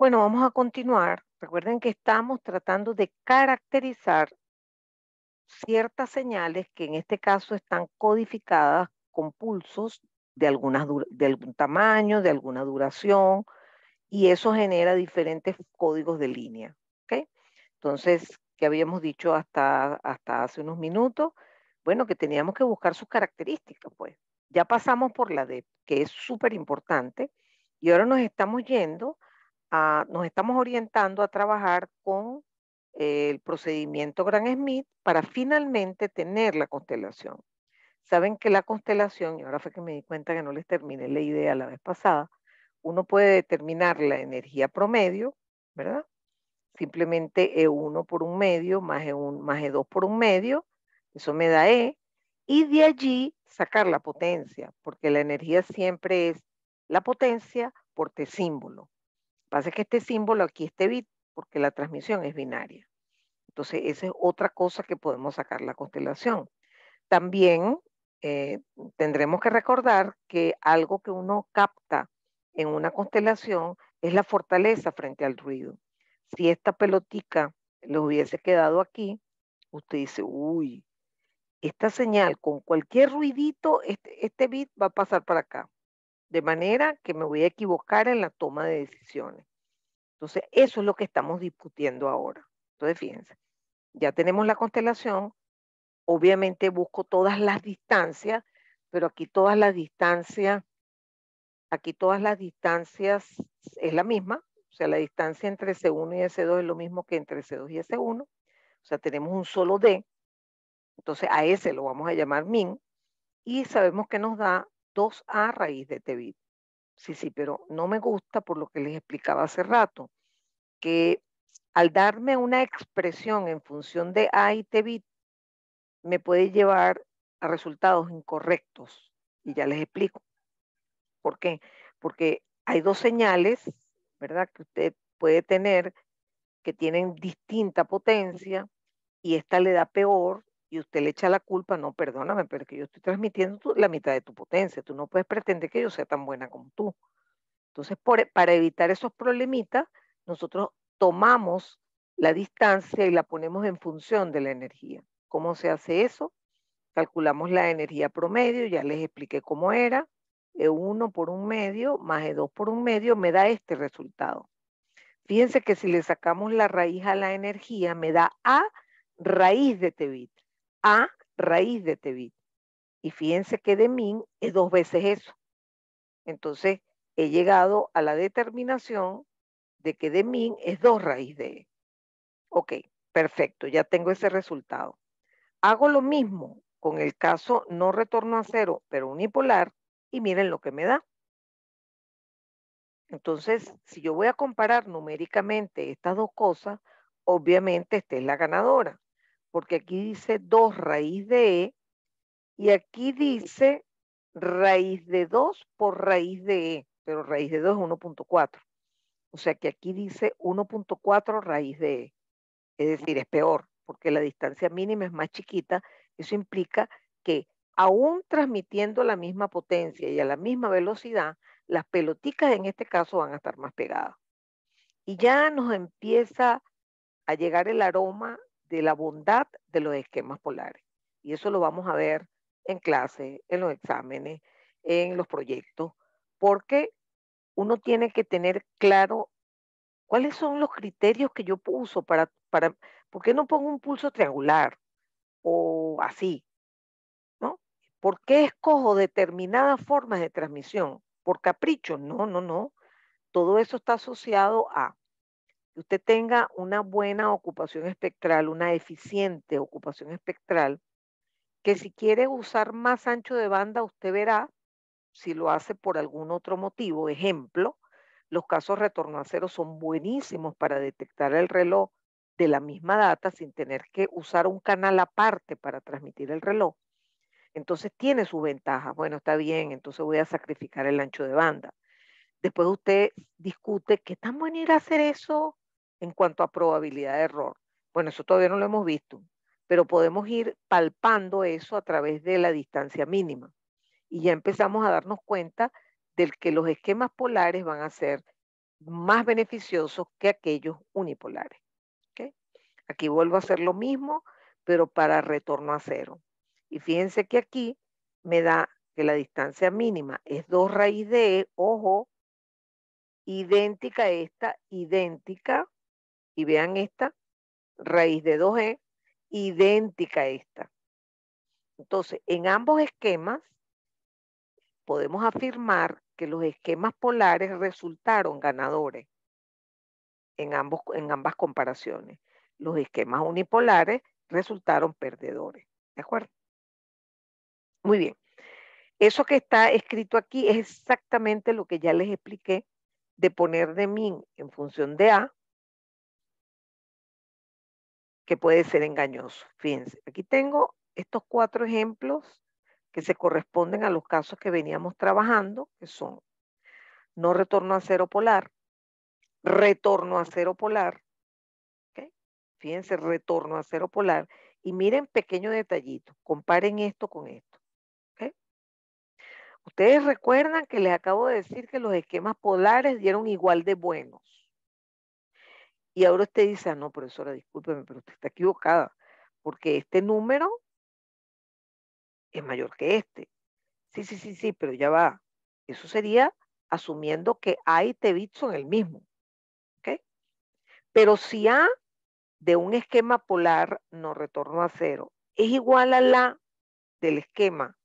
Bueno, vamos a continuar. Recuerden que estamos tratando de caracterizar ciertas señales que en este caso están codificadas con pulsos de, algunas, de algún tamaño, de alguna duración, y eso genera diferentes códigos de línea. ¿okay? Entonces, ¿qué habíamos dicho hasta, hasta hace unos minutos? Bueno, que teníamos que buscar sus características, pues. Ya pasamos por la D, que es súper importante, y ahora nos estamos yendo nos estamos orientando a trabajar con el procedimiento Gran Smith para finalmente tener la constelación. Saben que la constelación, y ahora fue que me di cuenta que no les terminé la idea la vez pasada, uno puede determinar la energía promedio, ¿verdad? Simplemente E1 por un medio más E1 más E2 por un medio, eso me da E, y de allí sacar la potencia, porque la energía siempre es la potencia por T símbolo pasa que este símbolo aquí, este bit, porque la transmisión es binaria. Entonces, esa es otra cosa que podemos sacar la constelación. También eh, tendremos que recordar que algo que uno capta en una constelación es la fortaleza frente al ruido. Si esta pelotica le hubiese quedado aquí, usted dice, uy, esta señal con cualquier ruidito, este, este bit va a pasar para acá de manera que me voy a equivocar en la toma de decisiones. Entonces, eso es lo que estamos discutiendo ahora. Entonces, fíjense, ya tenemos la constelación, obviamente busco todas las distancias, pero aquí todas las distancias, aquí todas las distancias es la misma, o sea, la distancia entre S1 y S2 es lo mismo que entre S2 y S1, o sea, tenemos un solo D, entonces a ese lo vamos a llamar min, y sabemos que nos da 2a raíz de t bit. Sí, sí, pero no me gusta por lo que les explicaba hace rato, que al darme una expresión en función de a y t bit, me puede llevar a resultados incorrectos. Y ya les explico. ¿Por qué? Porque hay dos señales, ¿verdad? Que usted puede tener que tienen distinta potencia y esta le da peor y usted le echa la culpa, no, perdóname, pero que yo estoy transmitiendo la mitad de tu potencia, tú no puedes pretender que yo sea tan buena como tú. Entonces, e, para evitar esos problemitas, nosotros tomamos la distancia y la ponemos en función de la energía. ¿Cómo se hace eso? Calculamos la energía promedio, ya les expliqué cómo era, E1 por un medio más E2 por un medio me da este resultado. Fíjense que si le sacamos la raíz a la energía, me da A raíz de T bit a raíz de T Y fíjense que de min es dos veces eso. Entonces, he llegado a la determinación de que de min es dos raíz de E. Ok, perfecto, ya tengo ese resultado. Hago lo mismo con el caso no retorno a cero, pero unipolar, y miren lo que me da. Entonces, si yo voy a comparar numéricamente estas dos cosas, obviamente esta es la ganadora porque aquí dice 2 raíz de E y aquí dice raíz de 2 por raíz de E, pero raíz de 2 es 1.4. O sea que aquí dice 1.4 raíz de E. Es decir, es peor, porque la distancia mínima es más chiquita. Eso implica que aún transmitiendo la misma potencia y a la misma velocidad, las peloticas en este caso van a estar más pegadas. Y ya nos empieza a llegar el aroma de la bondad de los esquemas polares. Y eso lo vamos a ver en clase, en los exámenes, en los proyectos, porque uno tiene que tener claro cuáles son los criterios que yo uso para, para, ¿por qué no pongo un pulso triangular o así? ¿No? ¿Por qué escojo determinadas formas de transmisión? ¿Por capricho? No, no, no. Todo eso está asociado a usted tenga una buena ocupación espectral, una eficiente ocupación espectral, que si quiere usar más ancho de banda, usted verá si lo hace por algún otro motivo. Ejemplo, los casos retorno a cero son buenísimos para detectar el reloj de la misma data sin tener que usar un canal aparte para transmitir el reloj. Entonces tiene su ventaja. Bueno, está bien, entonces voy a sacrificar el ancho de banda. Después usted discute qué tan bueno ir a hacer eso en cuanto a probabilidad de error. Bueno, eso todavía no lo hemos visto, pero podemos ir palpando eso a través de la distancia mínima. Y ya empezamos a darnos cuenta del que los esquemas polares van a ser más beneficiosos que aquellos unipolares. Aquí vuelvo a hacer lo mismo, pero para retorno a cero. Y fíjense que aquí me da que la distancia mínima es 2 raíz de E, ojo, idéntica a esta, idéntica, y vean esta, raíz de 2E, idéntica a esta. Entonces, en ambos esquemas, podemos afirmar que los esquemas polares resultaron ganadores en, ambos, en ambas comparaciones. Los esquemas unipolares resultaron perdedores. ¿De acuerdo? Muy bien. Eso que está escrito aquí es exactamente lo que ya les expliqué de poner de min en función de A, que puede ser engañoso. Fíjense, aquí tengo estos cuatro ejemplos que se corresponden a los casos que veníamos trabajando, que son no retorno a cero polar, retorno a cero polar, fíjense, retorno a cero polar, y miren pequeño detallito, comparen esto con esto. Ustedes recuerdan que les acabo de decir que los esquemas polares dieron igual de buenos. Y ahora usted dice, ah, no, profesora, discúlpeme, pero usted está equivocada, porque este número es mayor que este. Sí, sí, sí, sí, pero ya va. Eso sería asumiendo que A y T bits son el mismo. ¿Ok? Pero si A de un esquema polar no retorno a cero es igual a la del esquema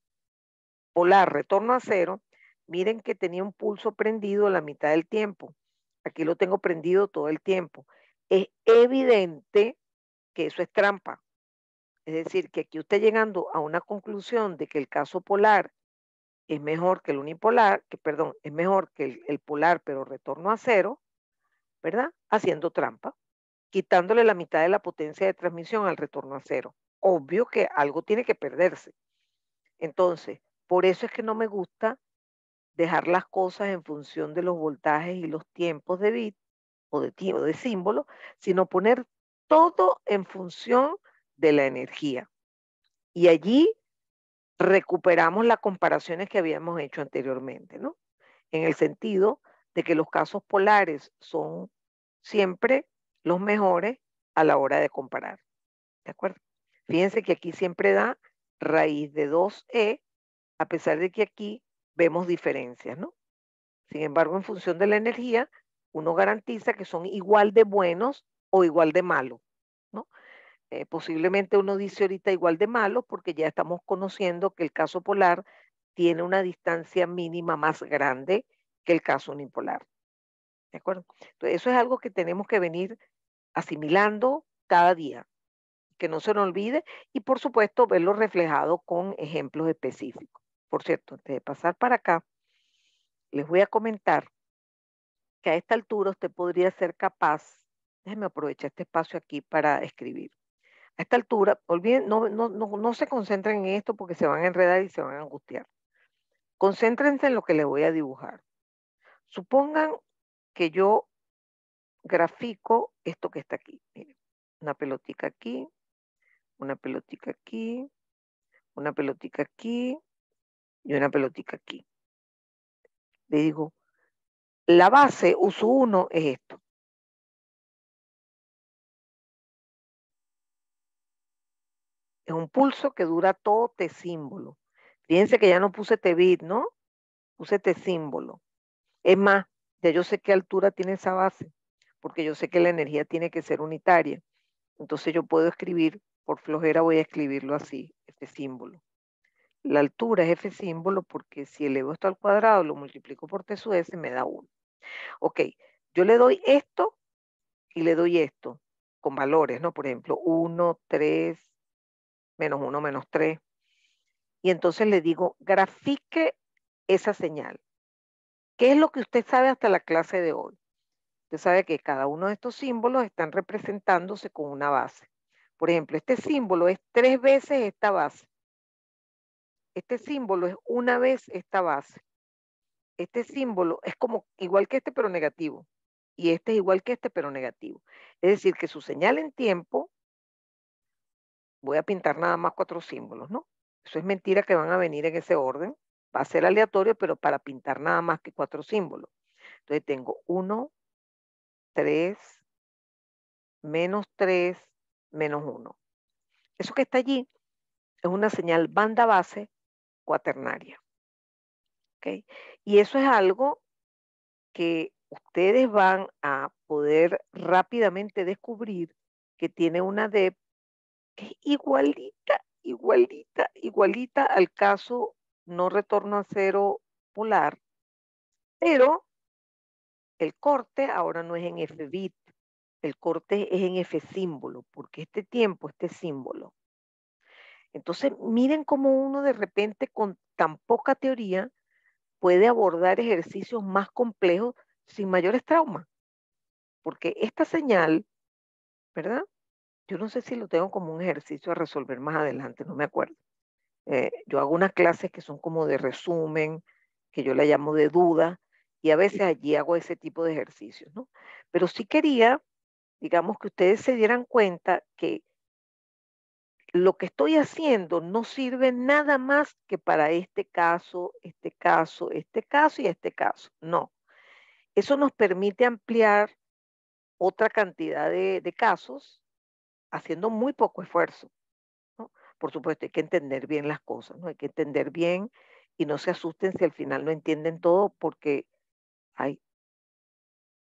polar retorno a cero, miren que tenía un pulso prendido la mitad del tiempo. Aquí lo tengo prendido todo el tiempo. Es evidente que eso es trampa. Es decir, que aquí usted llegando a una conclusión de que el caso polar es mejor que el unipolar, que perdón, es mejor que el, el polar, pero retorno a cero, ¿verdad? Haciendo trampa, quitándole la mitad de la potencia de transmisión al retorno a cero. Obvio que algo tiene que perderse. Entonces, por eso es que no me gusta dejar las cosas en función de los voltajes y los tiempos de bit o de, o de símbolo, sino poner todo en función de la energía. Y allí recuperamos las comparaciones que habíamos hecho anteriormente, ¿no? En el sentido de que los casos polares son siempre los mejores a la hora de comparar. ¿De acuerdo? Fíjense que aquí siempre da raíz de 2e a pesar de que aquí vemos diferencias, ¿no? Sin embargo, en función de la energía, uno garantiza que son igual de buenos o igual de malos, ¿no? Eh, posiblemente uno dice ahorita igual de malos porque ya estamos conociendo que el caso polar tiene una distancia mínima más grande que el caso unipolar. ¿De acuerdo? Entonces, eso es algo que tenemos que venir asimilando cada día, que no se nos olvide y por supuesto verlo reflejado con ejemplos específicos. Por cierto, antes de pasar para acá, les voy a comentar que a esta altura usted podría ser capaz, déjenme aprovechar este espacio aquí para escribir. A esta altura, olviden, no, no, no, no se concentren en esto porque se van a enredar y se van a angustiar. Concéntrense en lo que les voy a dibujar. Supongan que yo grafico esto que está aquí. Miren, una pelotica aquí, una pelotica aquí, una pelotica aquí, y una pelotica aquí. Le digo, la base, uso uno, es esto. Es un pulso que dura todo T símbolo. Fíjense que ya no puse T bit, ¿no? Puse T símbolo. Es más, ya yo sé qué altura tiene esa base, porque yo sé que la energía tiene que ser unitaria. Entonces yo puedo escribir, por flojera voy a escribirlo así, este símbolo. La altura es F símbolo porque si elevo esto al cuadrado, lo multiplico por T sub S, me da 1. Ok, yo le doy esto y le doy esto con valores, ¿no? Por ejemplo, 1, 3, menos 1, menos 3. Y entonces le digo, grafique esa señal. ¿Qué es lo que usted sabe hasta la clase de hoy? Usted sabe que cada uno de estos símbolos están representándose con una base. Por ejemplo, este símbolo es tres veces esta base. Este símbolo es una vez esta base. Este símbolo es como igual que este, pero negativo. Y este es igual que este, pero negativo. Es decir, que su señal en tiempo, voy a pintar nada más cuatro símbolos, ¿no? Eso es mentira que van a venir en ese orden. Va a ser aleatorio, pero para pintar nada más que cuatro símbolos. Entonces tengo uno, 3, menos 3, menos 1. Eso que está allí es una señal banda base cuaternaria. ¿okay? Y eso es algo que ustedes van a poder rápidamente descubrir que tiene una DEP que es igualita, igualita, igualita al caso no retorno a cero polar, pero el corte ahora no es en F bit, el corte es en F símbolo, porque este tiempo, este símbolo. Entonces, miren cómo uno de repente con tan poca teoría puede abordar ejercicios más complejos sin mayores traumas. Porque esta señal, ¿verdad? Yo no sé si lo tengo como un ejercicio a resolver más adelante, no me acuerdo. Eh, yo hago unas clases que son como de resumen, que yo la llamo de duda, y a veces allí hago ese tipo de ejercicios, ¿no? Pero sí quería, digamos, que ustedes se dieran cuenta que lo que estoy haciendo no sirve nada más que para este caso, este caso, este caso y este caso. No. Eso nos permite ampliar otra cantidad de, casos haciendo muy poco esfuerzo. Por supuesto, hay que entender bien las cosas, ¿no? Hay que entender bien y no se asusten si al final no entienden todo porque Ay,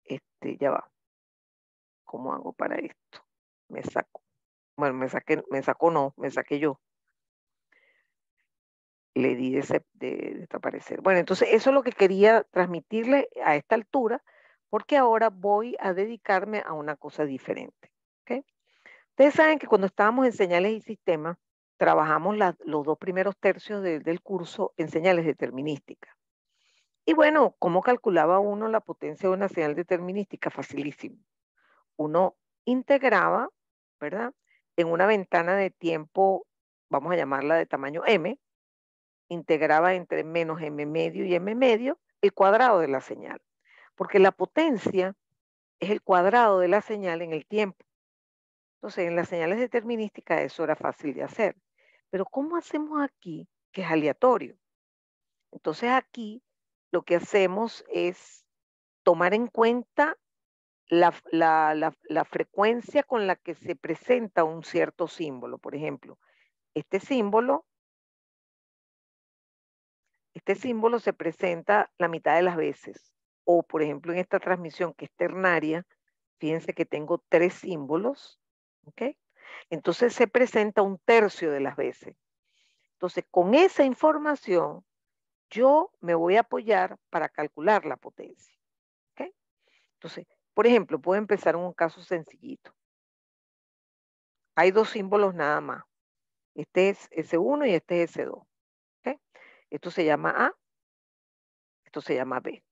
este, ya va. ¿Cómo hago para esto? Me saco. Bueno, me saqué, sacó no, me saqué yo. Le di de, desaparecer. Bueno, entonces eso es lo que quería transmitirle a esta altura, porque ahora voy a dedicarme a una cosa diferente. Ustedes saben que cuando estábamos en señales y sistemas, trabajamos los dos primeros tercios del curso en señales determinísticas. Y bueno, ¿cómo calculaba uno la potencia de una señal determinística? Facilísimo. Uno integraba, ¿verdad? En una ventana de tiempo, vamos a llamarla de tamaño m, integraba entre menos m medio y m medio el cuadrado de la señal. Porque la potencia es el cuadrado de la señal en el tiempo. Entonces, en las señales determinísticas eso era fácil de hacer. Pero ¿cómo hacemos aquí que es aleatorio? Entonces aquí lo que hacemos es tomar en cuenta la, frecuencia con la que se presenta un cierto símbolo. Por ejemplo, este símbolo, este símbolo se presenta la mitad de las veces. O, por ejemplo, en esta transmisión que es ternaria, fíjense que tengo tres símbolos, ¿ok? Entonces se presenta un tercio de las veces. Entonces, con esa información, yo me voy a apoyar para calcular la potencia. Entonces, por ejemplo, puedo empezar un caso sencillito. Hay dos símbolos nada más. Este es S1 y este es S2. Esto se llama A, esto se llama B.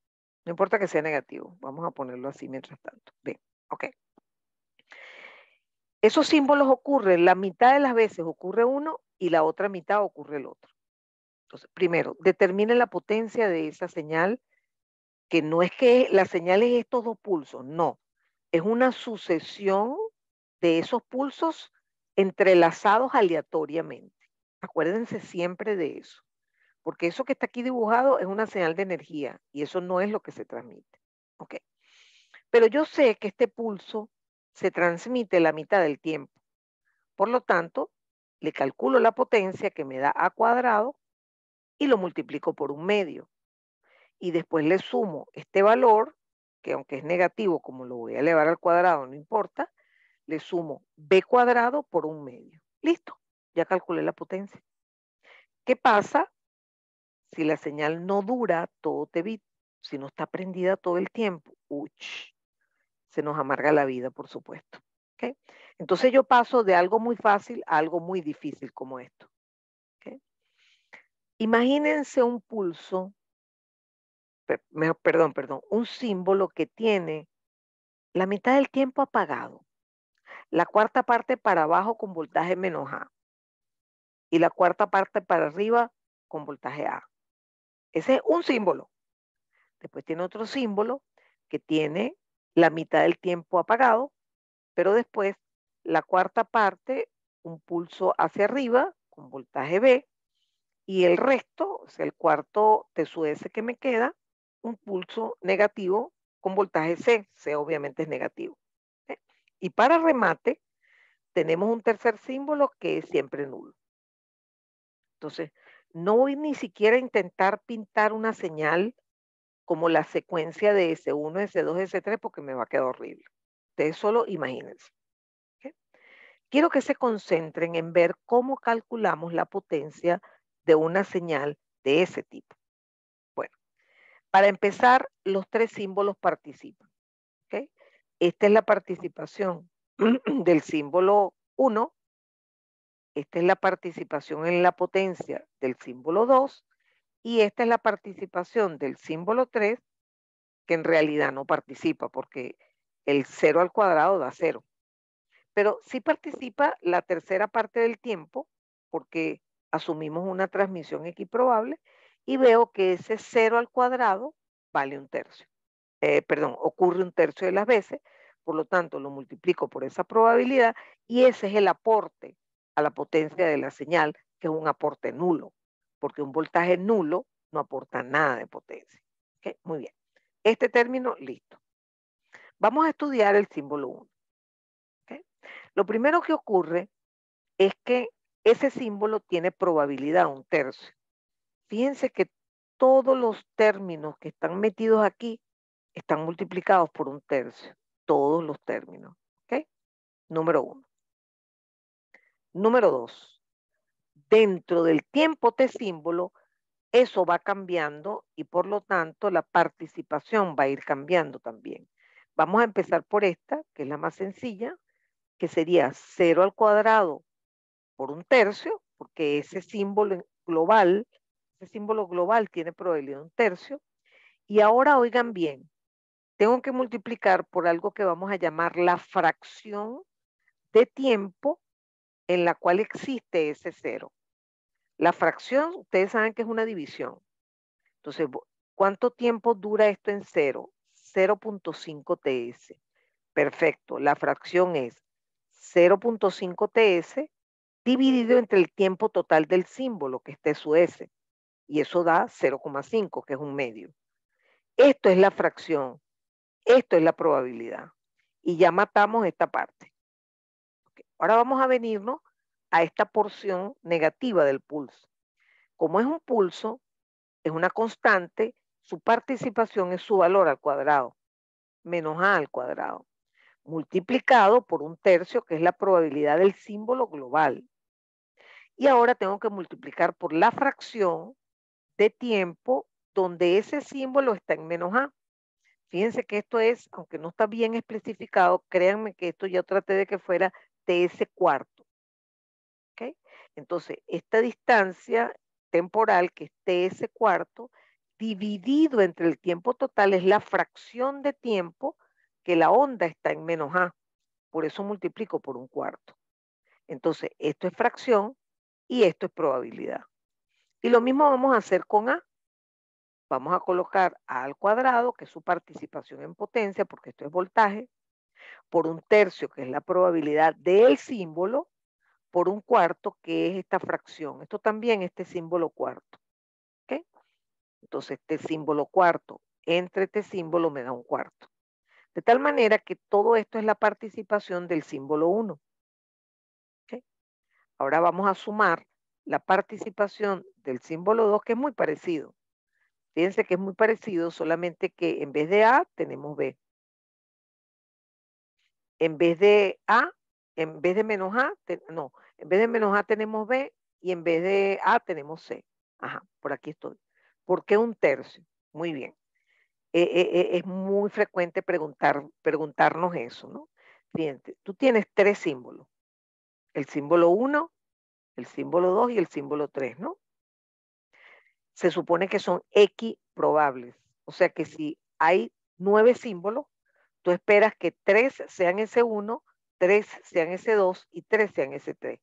No importa que sea negativo, vamos a ponerlo así mientras tanto. B, ok. Esos símbolos ocurren, la mitad de las veces ocurre uno y la otra mitad ocurre el otro. Entonces, primero, determine la potencia de esa señal, que no es que la señal es estos dos pulsos, no, es una sucesión de esos pulsos entrelazados aleatoriamente. Acuérdense siempre de eso, porque eso que está aquí dibujado es una señal de energía y eso no es lo que se transmite. ¿ok? Pero yo sé que este pulso se transmite la mitad del tiempo. Por lo tanto, le calculo la potencia que me da A cuadrado y lo multiplico por un medio. Y después le sumo este valor, que aunque es negativo, como lo voy a elevar al cuadrado, no importa, le sumo b cuadrado por un medio. Listo, ya calculé la potencia. ¿Qué pasa si la señal no dura todo te bit? Si no está prendida todo el tiempo, uch, se nos amarga la vida, por supuesto. Entonces yo paso de algo muy fácil a algo muy difícil como esto. Imagínense un pulso, perdón, perdón, un símbolo que tiene la mitad del tiempo apagado, la cuarta parte para abajo con voltaje menos A y la cuarta parte para arriba con voltaje A. Ese es un símbolo. Después tiene otro símbolo que tiene la mitad del tiempo apagado, pero después la cuarta parte, un pulso hacia arriba con voltaje B y el resto, o sea, el cuarto de su S que me queda, un pulso negativo con voltaje C. C obviamente es negativo. Y para remate, tenemos un tercer símbolo que es siempre nulo. Entonces, no voy ni siquiera a intentar pintar una señal como la secuencia de S1, S2, S3 porque me va a quedar horrible. Ustedes solo imagínense. Quiero que se concentren en ver cómo calculamos la potencia de una señal de ese tipo. Para empezar, los tres símbolos participan. Esta es la participación del símbolo 1, esta es la participación en la potencia del símbolo 2 y esta es la participación del símbolo 3 que en realidad no participa porque el 0 al cuadrado da 0. Pero sí participa la tercera parte del tiempo porque asumimos una transmisión equiprobable y veo que ese 0 al cuadrado vale un tercio. Eh, perdón, ocurre un tercio de las veces, por lo tanto lo multiplico por esa probabilidad y ese es el aporte a la potencia de la señal, que es un aporte nulo, porque un voltaje nulo no aporta nada de potencia. Muy bien. Este término, listo. Vamos a estudiar el símbolo 1. Lo primero que ocurre es que ese símbolo tiene probabilidad, un tercio. Fíjense que todos los términos que están metidos aquí están multiplicados por un tercio. Todos los términos. ¿Ok? Número uno. Número dos. Dentro del tiempo T símbolo, eso va cambiando y por lo tanto la participación va a ir cambiando también. Vamos a empezar por esta, que es la más sencilla, que sería 0 al cuadrado por un tercio, porque ese símbolo global, ese símbolo global tiene probabilidad de un tercio. Y ahora oigan bien, tengo que multiplicar por algo que vamos a llamar la fracción de tiempo en la cual existe ese cero. La fracción, ustedes saben que es una división. Entonces, ¿cuánto tiempo dura esto en cero? 0.5 TS. Perfecto. La fracción es 0.5 TS dividido entre el tiempo total del símbolo, que esté su S. Y eso da 0,5, que es un medio. Esto es la fracción. Esto es la probabilidad. Y ya matamos esta parte. Ahora vamos a venirnos a esta porción negativa del pulso. Como es un pulso, es una constante, su participación es su valor al cuadrado, menos A al cuadrado, multiplicado por un tercio, que es la probabilidad del símbolo global. Y ahora tengo que multiplicar por la fracción de tiempo donde ese símbolo está en menos A. Fíjense que esto es, aunque no está bien especificado, créanme que esto ya traté de que fuera TS cuarto. ¿Ok? Entonces, esta distancia temporal, que es TS cuarto, dividido entre el tiempo total, es la fracción de tiempo que la onda está en menos A. Por eso multiplico por un cuarto. Entonces, esto es fracción y esto es probabilidad. Y lo mismo vamos a hacer con A. Vamos a colocar A al cuadrado, que es su participación en potencia, porque esto es voltaje, por un tercio, que es la probabilidad del símbolo, por un cuarto, que es esta fracción. Esto también, este símbolo cuarto. ¿Ok? Entonces, este símbolo cuarto entre este símbolo me da un cuarto. De tal manera que todo esto es la participación del símbolo 1. Ahora vamos a sumar la participación del símbolo 2, que es muy parecido. Fíjense que es muy parecido, solamente que en vez de A tenemos B. En vez de A, en vez de menos A, no, en vez de menos A tenemos B y en vez de A tenemos C. Ajá, por aquí estoy. ¿Por qué un tercio? Muy bien. E, e, e, es muy frecuente preguntar, preguntarnos eso, ¿no? Fíjense, tú tienes tres símbolos. El símbolo 1, el símbolo 2 y el símbolo 3, ¿no? Se supone que son equiprobables. O sea que si hay nueve símbolos, tú esperas que tres sean ese 1, tres sean ese 2 y tres sean ese 3.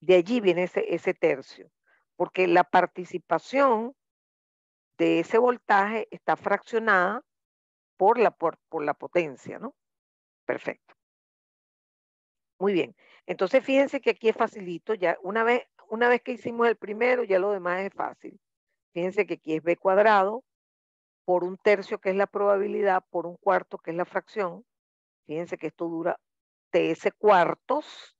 De allí viene ese, ese tercio, porque la participación de ese voltaje está fraccionada por la, por, la potencia, ¿no? Perfecto. Muy bien. Entonces, fíjense que aquí es facilito. Ya una vez, una vez que hicimos el primero, ya lo demás es fácil. Fíjense que aquí es b cuadrado por un tercio, que es la probabilidad, por un cuarto, que es la fracción. Fíjense que esto dura TS cuartos,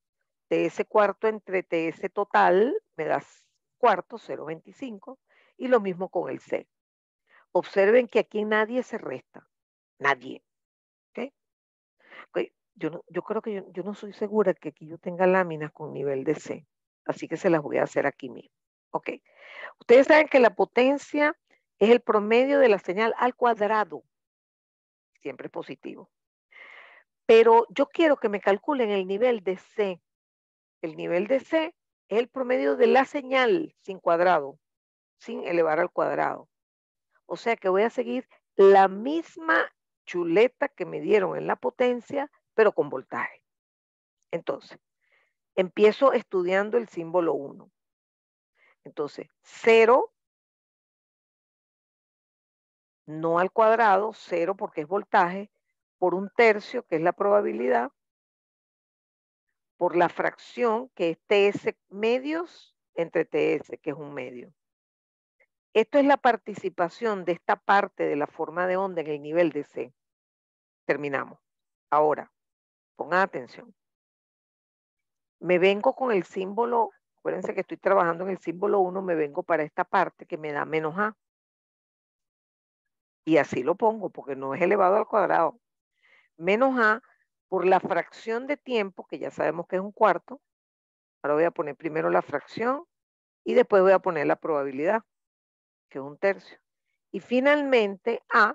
TS cuarto entre TS total, me das cuarto, 0,25, y lo mismo con el C. Observen que aquí nadie se resta, nadie. Yo, yo creo que yo, yo no soy segura que aquí yo tenga láminas con nivel de C, así que se las voy a hacer aquí mismo. ¿ok? Ustedes saben que la potencia es el promedio de la señal al cuadrado. Siempre es positivo. Pero yo quiero que me calculen el nivel de C. El nivel de C es el promedio de la señal sin cuadrado, sin elevar al cuadrado. O sea que voy a seguir la misma chuleta que me dieron en la potencia, pero con voltaje. Entonces, empiezo estudiando el símbolo 1. Entonces, 0 no al cuadrado, 0 porque es voltaje, por un tercio, que es la probabilidad, por la fracción, que es TS medios, entre TS, que es un medio. Esto es la participación de esta parte de la forma de onda en el nivel de C. Terminamos. Ahora, pongan atención. Me vengo con el símbolo Acuérdense que estoy trabajando en el símbolo 1, me vengo para esta parte que me da menos A. Y así lo pongo, porque no es elevado al cuadrado. Menos A por la fracción de tiempo, que ya sabemos que es un cuarto. Ahora voy a poner primero la fracción y después voy a poner la probabilidad, que es un tercio. Y finalmente A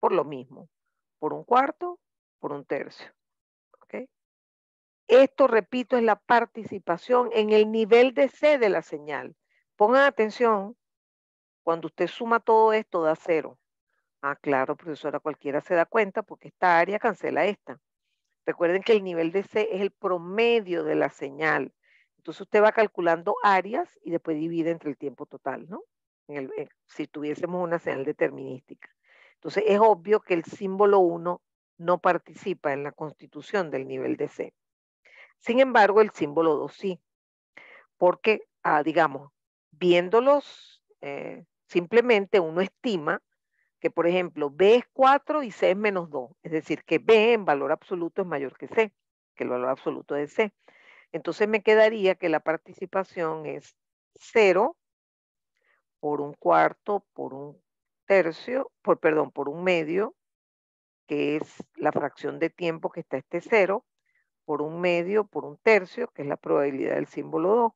por lo mismo, por un cuarto, por un tercio. Esto, repito, es la participación en el nivel de C de la señal. Pongan atención, cuando usted suma todo esto da cero. Ah, claro, profesora, cualquiera se da cuenta porque esta área cancela esta. Recuerden que el nivel de C es el promedio de la señal. Entonces usted va calculando áreas y después divide entre el tiempo total, ¿no? si tuviésemos una señal determinística. Entonces es obvio que el símbolo 1 no participa en la constitución del nivel de C. Sin embargo, el símbolo 2 sí, porque, ah, digamos, viéndolos, eh, simplemente uno estima que, por ejemplo, B es 4 y C es menos 2, es decir, que B en valor absoluto es mayor que C, que el valor absoluto de C. Entonces me quedaría que la participación es 0 por un cuarto, por un tercio, por, perdón, por un medio, que es la fracción de tiempo que está este 0, por un medio, por un tercio, que es la probabilidad del símbolo 2,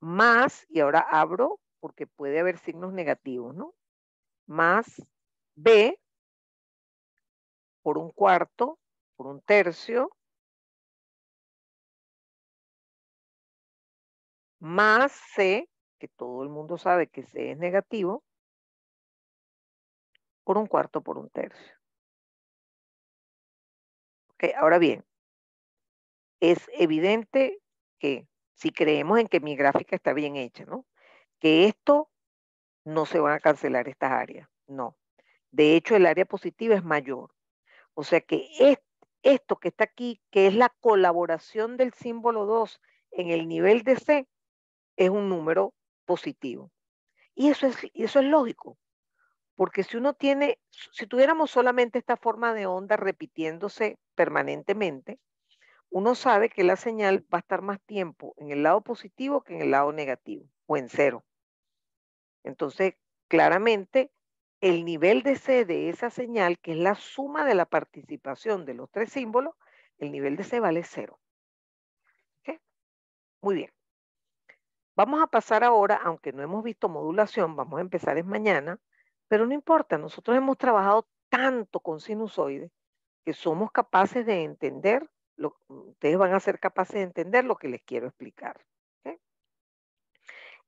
más, y ahora abro porque puede haber signos negativos, ¿no? Más B por un cuarto, por un tercio, más C, que todo el mundo sabe que C es negativo, por un cuarto, por un tercio. Ok, ahora bien, es evidente que si creemos en que mi gráfica está bien hecha, ¿no? Que esto no se van a cancelar estas áreas, no. De hecho, el área positiva es mayor. O sea que esto que está aquí, que es la colaboración del símbolo 2 en el nivel de C, es un número positivo. Y eso es, eso es lógico, porque si uno tiene, si tuviéramos solamente esta forma de onda repitiéndose permanentemente, uno sabe que la señal va a estar más tiempo en el lado positivo que en el lado negativo o en cero. Entonces, claramente, el nivel de C de esa señal, que es la suma de la participación de los tres símbolos, el nivel de C vale cero. Muy bien. Vamos a pasar ahora, aunque no hemos visto modulación, vamos a empezar es mañana, pero no importa, nosotros hemos trabajado tanto con sinusoides que somos capaces de entender ustedes van a ser capaces de entender lo que les quiero explicar.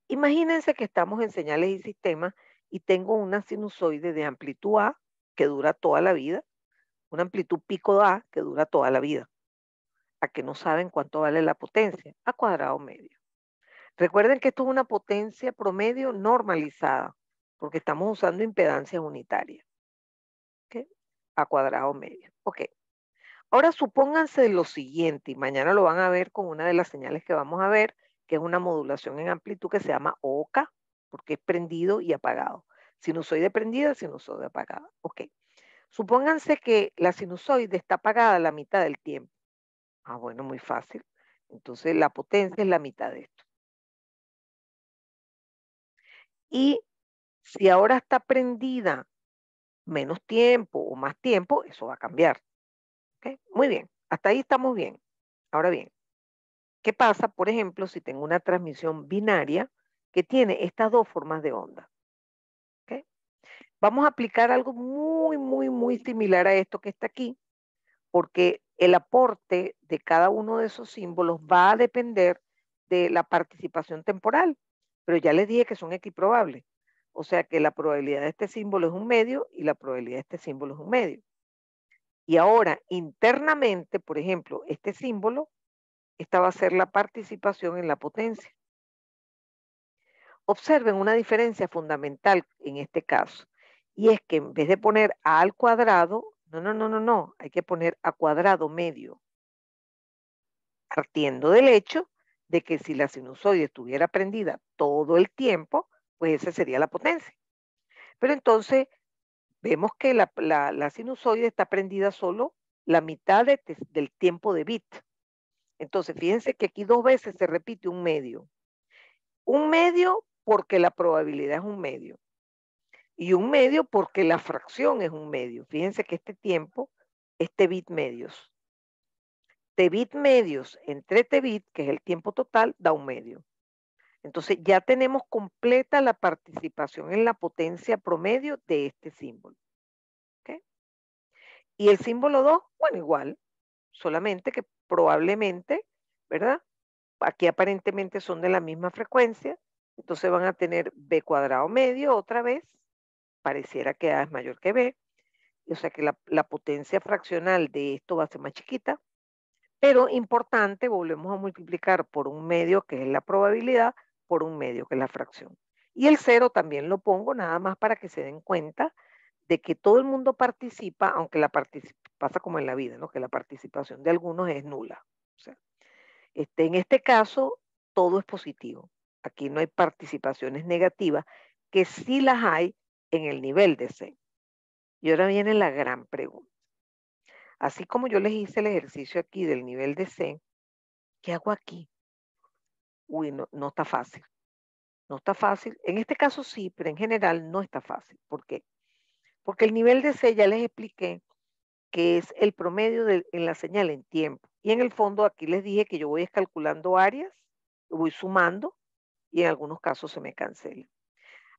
Imagínense que estamos en señales y sistemas y tengo una sinusoide de amplitud A que dura toda la vida, una amplitud pico A que dura toda la vida. A que no saben cuánto vale la potencia, a cuadrado medio. Recuerden que esto es una potencia promedio normalizada, porque estamos usando impedancias unitarias. A cuadrado medio. Ok. Ahora supónganse lo siguiente, y mañana lo van a ver con una de las señales que vamos a ver, que es una modulación en amplitud que se llama OCA, porque es prendido y apagado. Sinusoide prendida, sinusoide apagada. Ok. Supónganse que la sinusoide está apagada la mitad del tiempo. Ah, bueno, muy fácil. Entonces la potencia es la mitad de esto. Y si ahora está prendida menos tiempo o más tiempo, eso va a cambiar. Muy bien, hasta ahí estamos bien. Ahora bien, ¿qué pasa, por ejemplo, si tengo una transmisión binaria que tiene estas dos formas de onda? Vamos a aplicar algo muy, muy, muy similar a esto que está aquí, porque el aporte de cada uno de esos símbolos va a depender de la participación temporal, pero ya les dije que son equiprobables. O sea que la probabilidad de este símbolo es un medio y la probabilidad de este símbolo es un medio. Y ahora, internamente, por ejemplo, este símbolo, esta va a ser la participación en la potencia. Observen una diferencia fundamental en este caso, y es que en vez de poner a al cuadrado, no, no, no, no, no, hay que poner a cuadrado medio, partiendo del hecho de que si la sinusoide estuviera prendida todo el tiempo, pues esa sería la potencia. Pero entonces vemos que la, sinusoide está prendida solo la mitad del tiempo de bit. Entonces, fíjense que aquí dos veces se repite un medio. Un medio porque la probabilidad es un medio. Y un medio porque la fracción es un medio. Fíjense que este tiempo es T bit medios. T bit medios entre T bit, que es el tiempo total, da un medio. Entonces ya tenemos completa la participación en la potencia promedio de este símbolo. Y el símbolo 2, bueno, igual, solamente que probablemente, ¿verdad? Aquí aparentemente son de la misma frecuencia, entonces van a tener B cuadrado medio otra vez, pareciera que A es mayor que B, o sea que la potencia fraccional de esto va a ser más chiquita, pero importante, volvemos a multiplicar por un medio, que es la probabilidad, por un medio, que es la fracción. Y el cero también lo pongo nada más para que se den cuenta de que todo el mundo participa, aunque la pasa como en la vida, ¿no? que la participación de algunos es nula. O sea, este, en este caso, todo es positivo. Aquí no hay participaciones negativas, que sí las hay en el nivel de C. Y ahora viene la gran pregunta. Así como yo les hice el ejercicio aquí del nivel de C, ¿qué hago aquí? Uy, no, no está fácil. No está fácil. En este caso sí, pero en general no está fácil. ¿Por qué? Porque el nivel de C ya les expliqué que es el promedio de, en la señal en tiempo. Y en el fondo aquí les dije que yo voy calculando áreas, voy sumando y en algunos casos se me cancela.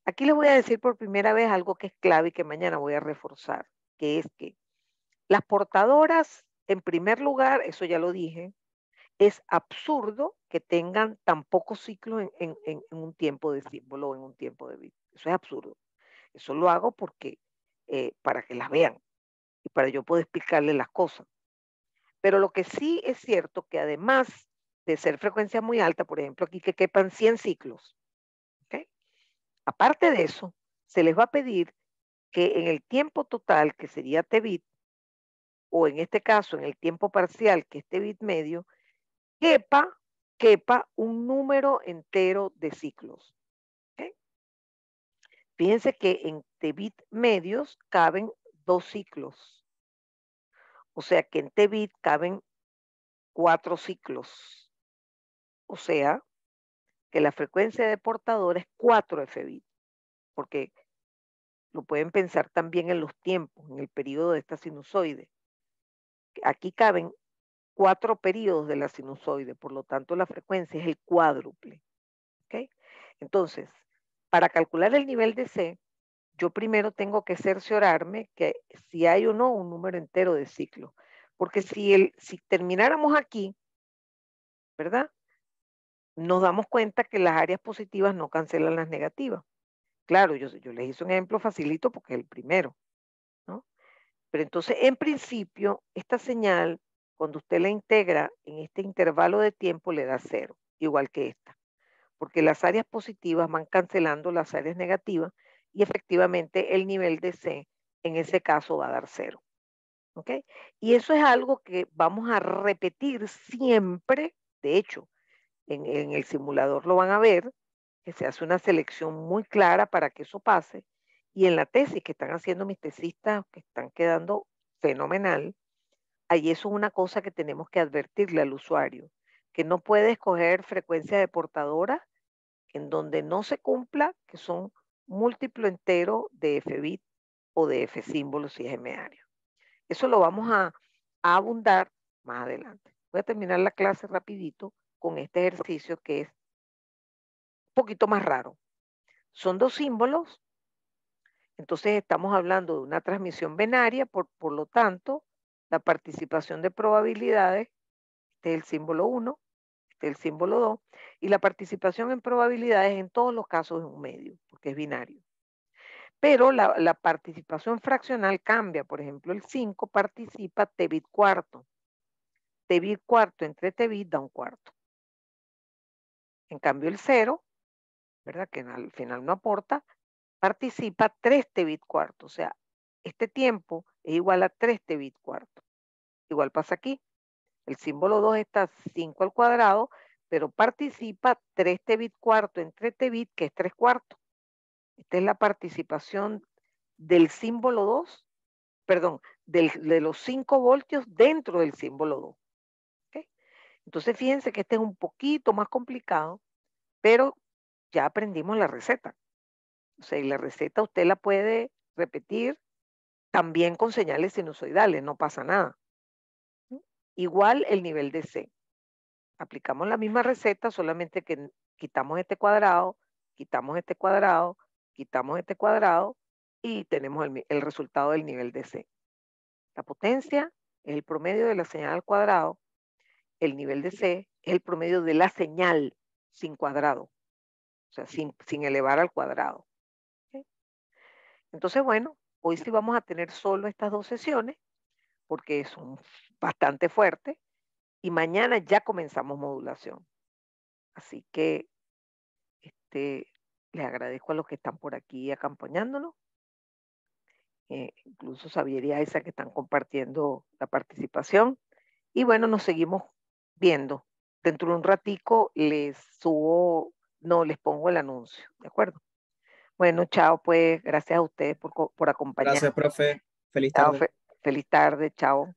Aquí les voy a decir por primera vez algo que es clave y que mañana voy a reforzar, que es que las portadoras, en primer lugar, eso ya lo dije, es absurdo que tengan tan pocos ciclos en, un tiempo de símbolo o en un tiempo de bit. Eso es absurdo. Eso lo hago porque eh, para que las vean y para yo poder explicarles las cosas. Pero lo que sí es cierto que además de ser frecuencia muy alta, por ejemplo, aquí que quepan 100 ciclos, aparte de eso, se les va a pedir que en el tiempo total, que sería T bit, o en este caso en el tiempo parcial, que es T bit medio, quepa, quepa un número entero de ciclos. Fíjense que en T-bit medios caben dos ciclos. O sea que en T-bit caben cuatro ciclos. O sea que la frecuencia de portador es 4 F-bit. Porque lo pueden pensar también en los tiempos, en el periodo de esta sinusoide. Aquí caben cuatro periodos de la sinusoide, por lo tanto la frecuencia es el cuádruple. ¿okay? Entonces, para calcular el nivel de C, yo primero tengo que cerciorarme que si hay o no un número entero de ciclos. Porque si, el, si termináramos aquí, ¿verdad? Nos damos cuenta que las áreas positivas no cancelan las negativas. Claro, yo, yo les hice un ejemplo facilito porque es el primero, ¿no? Pero entonces, en principio, esta señal cuando usted la integra en este intervalo de tiempo, le da cero, igual que esta. Porque las áreas positivas van cancelando las áreas negativas y efectivamente el nivel de C en ese caso va a dar cero. ¿Ok? Y eso es algo que vamos a repetir siempre. De hecho, en, el simulador lo van a ver, que se hace una selección muy clara para que eso pase. Y en la tesis que están haciendo mis tesistas, que están quedando fenomenal, ahí eso es una cosa que tenemos que advertirle al usuario, que no puede escoger frecuencia de portadora en donde no se cumpla, que son múltiplo entero de F bit o de F símbolo si es meario. Eso lo vamos a, abundar más adelante. Voy a terminar la clase rapidito con este ejercicio que es un poquito más raro. Son dos símbolos, entonces estamos hablando de una transmisión binaria, por, por lo tanto, la participación de probabilidades, este es el símbolo 1, este es el símbolo 2, y la participación en probabilidades en todos los casos es un medio, porque es binario. Pero la, participación fraccional cambia, por ejemplo, el 5 participa t bit cuarto. t bit cuarto entre t bit da un cuarto. En cambio, el 0, ¿verdad? Que al final no aporta, participa 3 t bit cuarto. O sea, este tiempo es igual a 3 t bit cuarto. Igual pasa aquí. El símbolo 2 está 5 al cuadrado, pero participa 3 t bit cuarto entre t bit, que es 3 cuartos. Esta es la participación del símbolo 2, perdón, de los 5 voltios dentro del símbolo 2. Entonces fíjense que este es un poquito más complicado, pero ya aprendimos la receta. O sea, y la receta usted la puede repetir también con señales sinusoidales, no pasa nada. Igual el nivel de C. Aplicamos la misma receta, solamente que quitamos este cuadrado, quitamos este cuadrado, quitamos este cuadrado y tenemos el, el resultado del nivel de C. La potencia es el promedio de la señal al cuadrado el nivel de C es el promedio de la señal sin cuadrado, o sea, sin, elevar al cuadrado. Entonces, bueno, hoy sí vamos a tener solo estas dos sesiones, porque son bastante fuertes, y mañana ya comenzamos modulación. Así que este, les agradezco a los que están por aquí acompañándonos. Eh, incluso Xavier y Aiza que están compartiendo la participación. Y bueno, nos seguimos viendo. Dentro de un ratico les subo, no, les pongo el anuncio, ¿de acuerdo? Bueno, chao, pues, gracias a ustedes por, por acompañarnos. Gracias, profe. Feliz tarde. feliz tarde, chao.